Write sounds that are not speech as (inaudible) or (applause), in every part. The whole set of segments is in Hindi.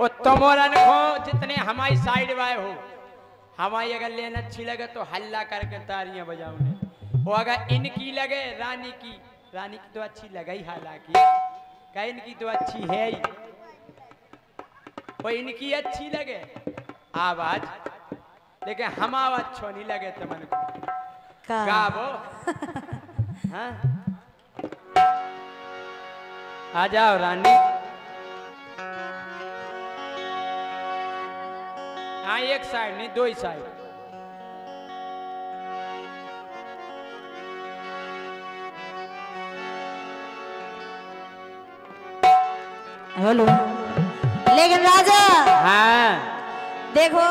ओ तुमोरन को जितने हमारी साइड वाले हो हमारी अगर लेन अच्छी लगे तो हल्ला करके तारियाँ बजाओ वो अगर इनकी लगे रानी की रानी की तो अच्छी लगे ही हालाँकि। इनकी तो अच्छी है ही। वो इनकी अच्छी लगे आवाज़। लेकिन हम आवाज़ छो नहीं लगे तुमन को। गावो (laughs) हाँ? आ जाओ रानी। हाँ एक साइड नहीं दो ही साइड। हेलो। लेकिन राजा हाँ। देखो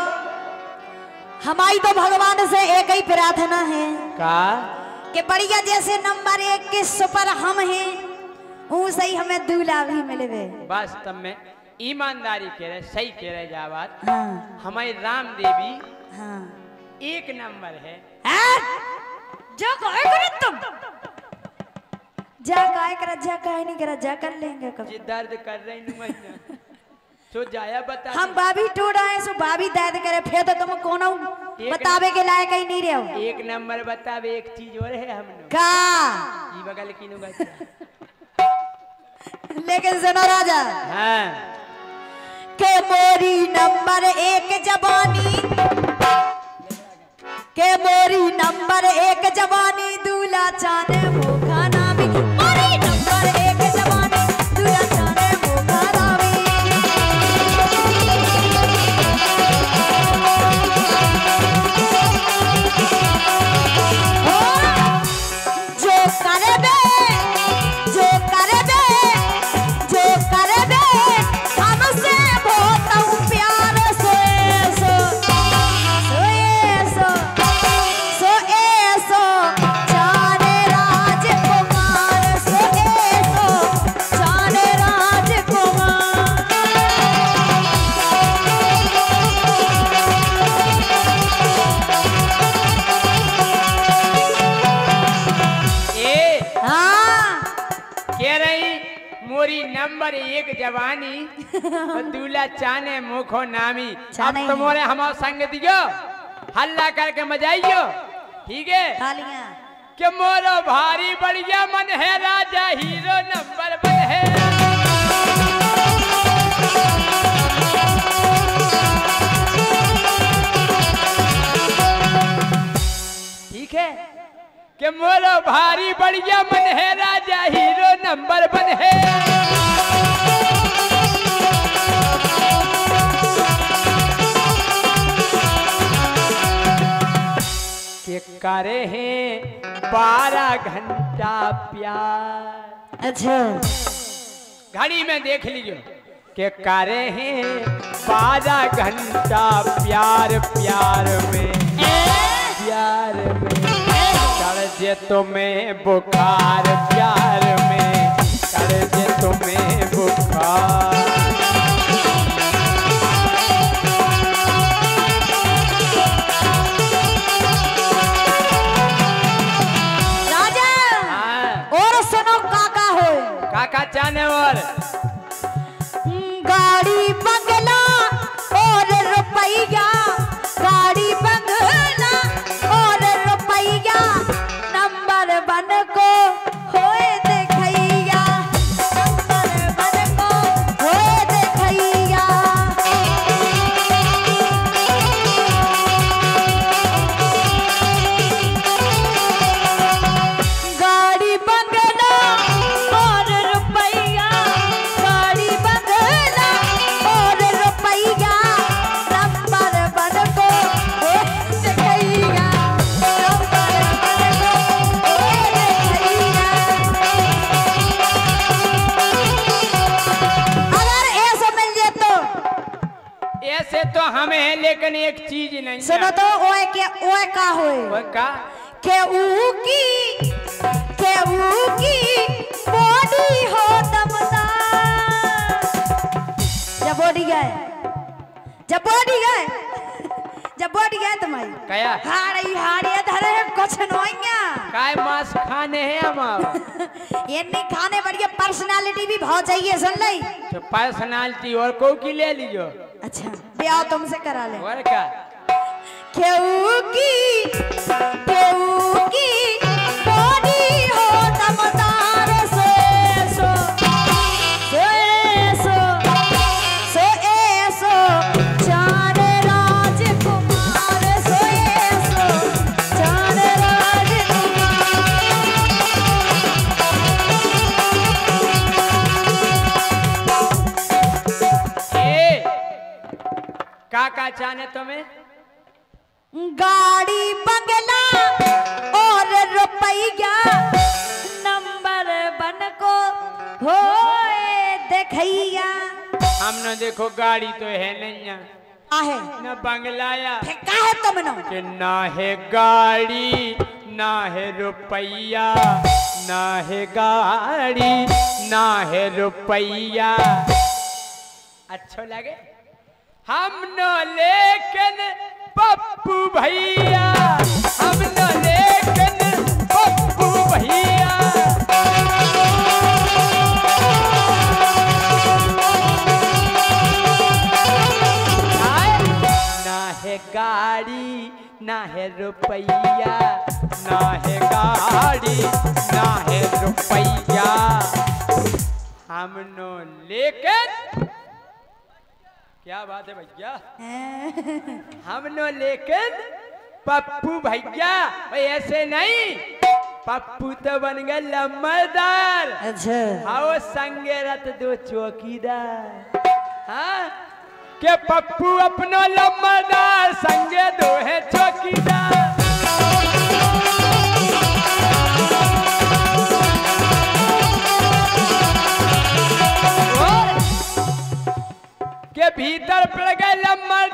हमारी तो भगवान से एक ही प्रार्थना है का? कि बढ़िया जैसे नंबर एक के सुपर हम हैं वो सही हमें दूल्हा भी मिले वे वास्तव में ईमानदारी कह रहे सही कह रहे जा बात हाँ। हमारी राम देवी हाँ। एक नंबर है। हैं? जा तुम। जा काय कर जा काय नहीं करा जा कर लेंगे कभी जी दर्द कर रही हूँ महीना तो जाया बता हम बाबी टूट आए सो बाबी दर्द करे फिर तो तुम कोनो एक- बतावे के लायक ही नहीं रहो एक नंबर बतावे एक चीज़ और है हमने का? ई बगल की नुगा लेकिन सुनो राजा। हाँ। के मोरी नंबर एक जवानी। के मोरी नंबर एक जवानी दूला चाने मुखा और चाने मुखो नामी। अब तुम्हारे हमारे संग दियो। हल्ला करके मजाइयो। ठीक है? कि मोरो भारी बढ़िया मन है राजा हीरो नंबर वन है। ठीक है? कि मोरो भारी बढ़िया मन है राजा हीरो नंबर वन है। करे हैं। बारह घंटा प्यार। अच्छा। घड़ी में देख लीजिए के करे हैं। बारह घंटा प्यार प्यार में। प्यार में। चढ़ जे तुम्हें बुखार प्यार में। चढ़ जे तुम्हें बुखार ऐसे तो हमें है लेकिन एक चीज़ नहीं सुनो। तो ओए के ओए का होए? वो का? के ऊ की के ऊ की बॉडी हो दमदार। जब बॉडी गए जब बॉडी गए जब बढ़ गया तुम्हारी कया? हाड़ी हाड़ी धरे कुछ नोइया। काय मांस खाने हैं हमारा (laughs) ये नहीं खाने बढ़िया पर्सनालिटी भी बहुत चाहिए सुन ली। तो पर्सनालिटी और को की ले लीजो अच्छा। ब्याह तुमसे करा ले। और क्या? क्योंकि क्योंकि का का चाहने तुम्हें? गाड़ी बंगला और रुपया नंबर बन को हो देखैया। हम न देखो गाड़ी तो है नहीं। आहे। न बंगलाया। फेंका है तुमने? कि ना है गाड़ी ना है रुपया ना है गाड़ी ना है रुपया। अच्छो लगे? हम न लेकिन पप्पू भैया हम न लेकिन पप्पू भैया? ना है गाड़ी, ना है रुपया, ना है गाड़ी, ना है रुपया हम नो लेकिन क्या बात है भैया? (laughs) हम नो लेकिन पप्पू भैया ऐसे नहीं। पप्पू तो बन गए लम्बरदार। अच्छा। आओ संगे रत दो चौकीदार। हाँ? के पप्पू अपनो लम्बरदार संगे दो है चौकीदार? के भीतर पड़ गए लम्बरदार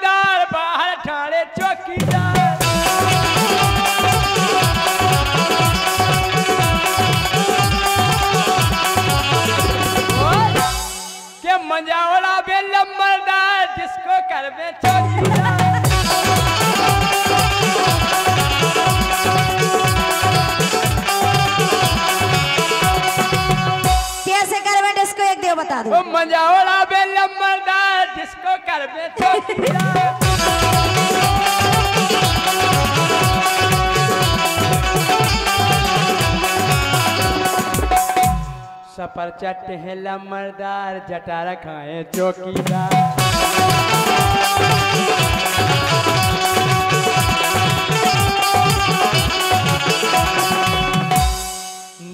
सपर चट है लम्बरदार जटा रखा है चौकीदार।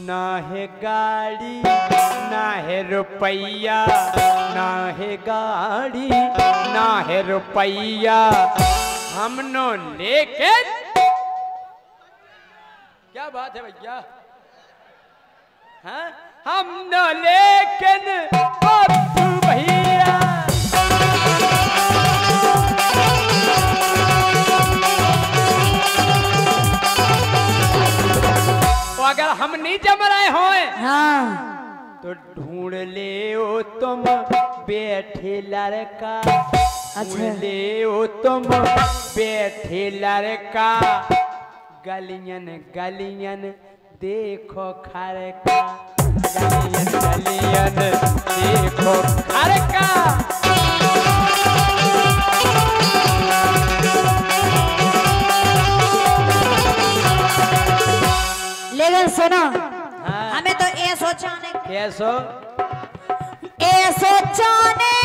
ना है गाड़ी। ना है रुपया, ना है गाड़ी, ना है रुपया। हम नो लेके क्या बात है भैया? हाँ? हम न पप्पू भैया। तो अगर हम नहीं जम रहे होए हाँ। तो ले ओ तुम बैठे लड़का। ढूंढ ले ओ तुम बैठे लड़का। गलियन गलियन देखो खरका। गलियन गलियन देखो खरका। लेकिन सुनो हाँ। हमें तो ये सोचा ने कैसो सोचा ने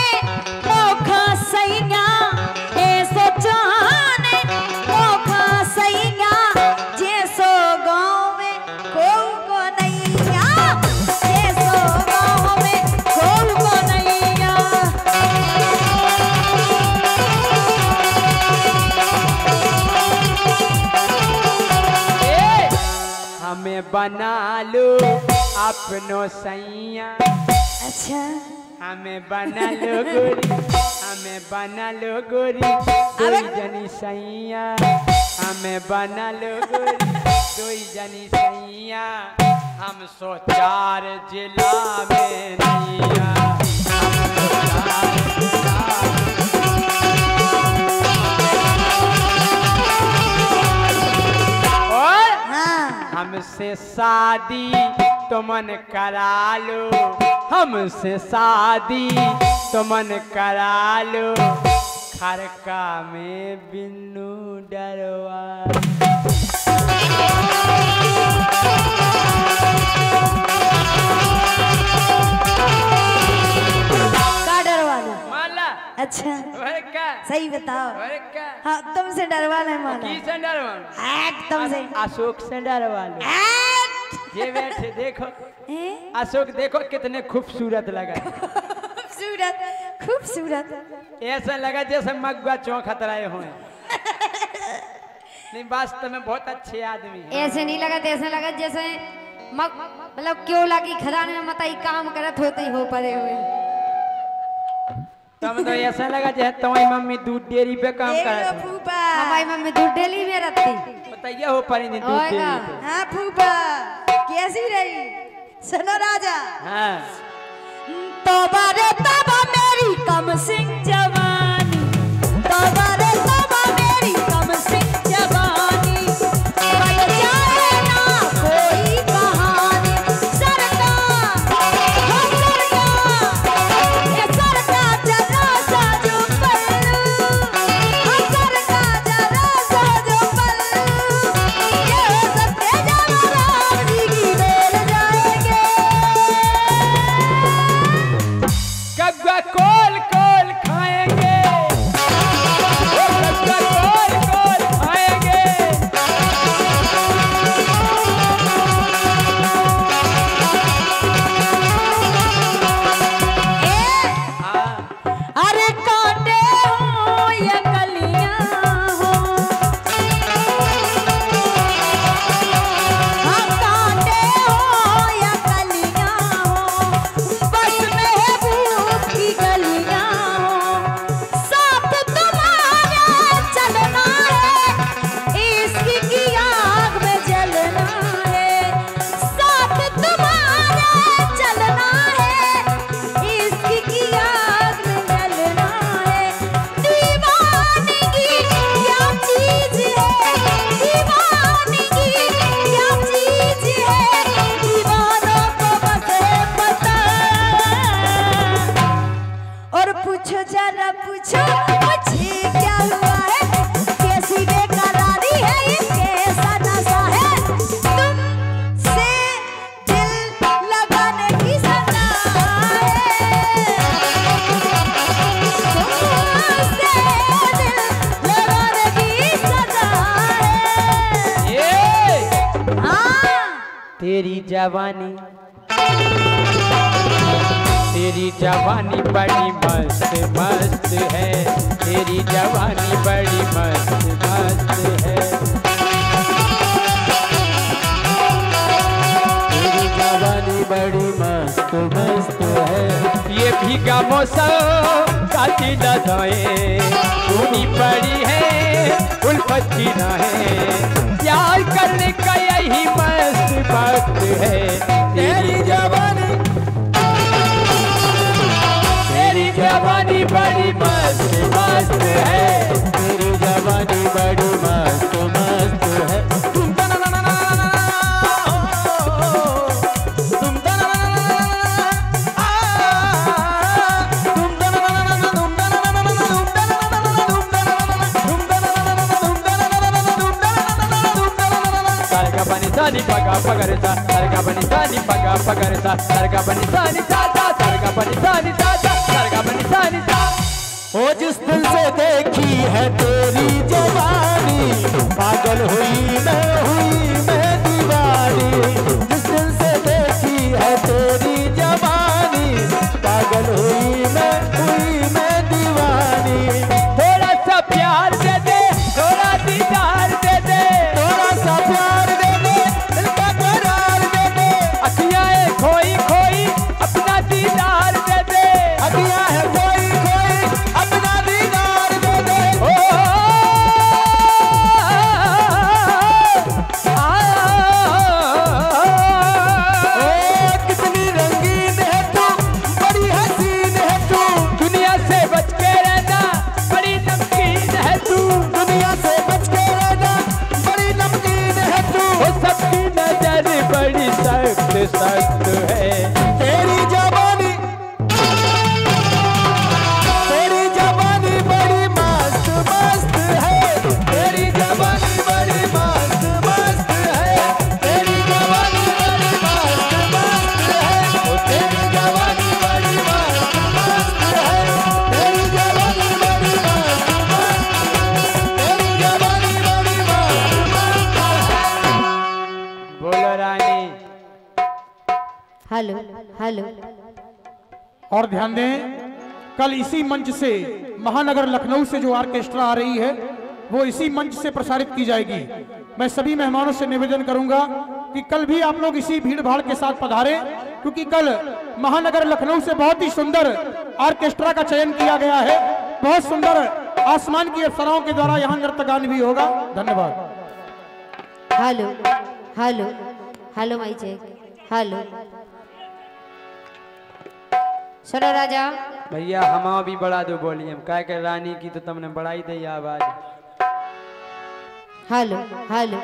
नोखा सैया। ए सोचा ने नोखा सैया। जे सो गाँव में को को नैया। जे सो गाँव में को को नैया हमें बना लो अपनो सैया। अच्छा। हमें बना लो गोरी हमें बना लो गोरी कोई जनी सैया। हमें बना लो गोरी कोई जनी सैया। हम सो चार जिला में हाँ। हमसे शादी तो तुमन करा लो। हमसे शादी तो मन करा लो। खरका में बिन्नू डरवा। माला। अच्छा। सही बताओ। हाँ तुमसे डरवाना है माना की से डरवा एकदम से अशोक से डरवा ये बैठे देखो? अशोक देखो कितने खूबसूरत लगा। खूबसूरत खूबसूरत। ऐसा लगा जैसे मगुआ चौक खतराए हुए। नहीं वास्तव में बहुत अच्छे आदमी ऐसे नहीं लगा ऐसे लगा जैसे मग मतलब क्यों लगी खदान में मताई काम करत होते ही हो पड़े हुए। तब तो ऐसा लगा जैसे तुम्हारी मम्मी दूध डेयरी पे काम करत है फूफा। हमारी मम्मी दूध डेली में रहती। बताइए हो परी नहीं दूध। डेयरी हाँ फूफा कैसी रही? सुनो राजा। हाँ। बारे रे तोबा मेरी कम सिंह जवानी। तेरी जवानी बड़ी मस्त मस्त है। तेरी जवानी बड़ी मस्त मस्त है। तेरी जवानी बड़ी मस्त मस्त है। ये भीगा मौसम काटी लदाएँ खूनी पड़ी है उल्फत की राहें। प्यार करने का यही मस्त वक्त है। तेरी जवानी तेरी जवानी बड़ी मस्त मस्त है। तेरी जवानी बड़ी मस्त pagarita, sarga bani और ध्यान दें, कल इसी मंच से महानगर लखनऊ से जो ऑर्केस्ट्रा आ रही है, वो इसी मंच से प्रसारित की जाएगी। मैं सभी मेहमानों से निवेदन करूँगा कि कल भी आप लोग इसी भीड़ भाड़ के साथ पधारे, क्योंकि कल महानगर लखनऊ से बहुत ही सुंदर ऑर्केस्ट्रा का चयन किया गया है। बहुत सुंदर आसमान की अप्सराओं के द्वारा यहाँ नृत्य गान भी होगा। धन्यवाद। Hello hello hello my check hello. सुनो राजा। भैया हम भी बड़ा दो बोलिए। हम कह के रानी की तो तुमने बढ़ाई दी आवाज़। Hello hello.